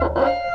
Uh-oh.